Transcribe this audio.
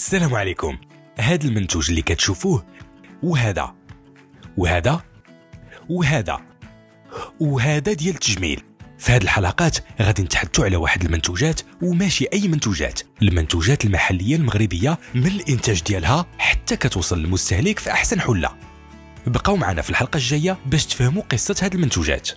السلام عليكم. هذا المنتوج اللي كتشوفوه وهذا وهذا وهذا وهذا ديال التجميل. في هذه الحلقات غادي نتحدثوا على واحد المنتوجات وماشي أي منتوجات. المنتوجات المحلية المغربية من الإنتاج ديالها حتى كتوصل للمستهلك في أحسن حلة. بقاو معنا في الحلقة الجاية باش تفهموا قصة هذه المنتوجات.